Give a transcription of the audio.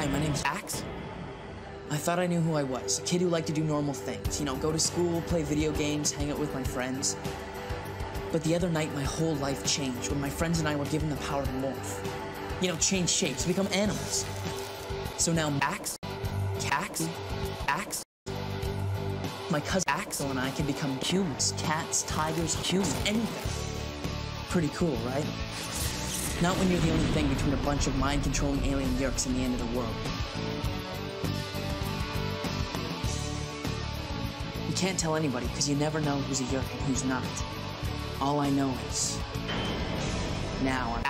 Hi, my name's Ax. I thought I knew who I was. A kid who liked to do normal things. You know, go to school, play video games, hang out with my friends. But the other night, my whole life changed when my friends and I were given the power to morph. You know, change shapes, become animals. So now Ax, Cax, Ax. My cousin Axel and I can become humans, cats, tigers, humans, anything. Pretty cool, right? Not when you're the only thing between a bunch of mind-controlling alien Yeerks and the end of the world. You can't tell anybody because you never know who's a Yeerk and who's not. All I know is now I'm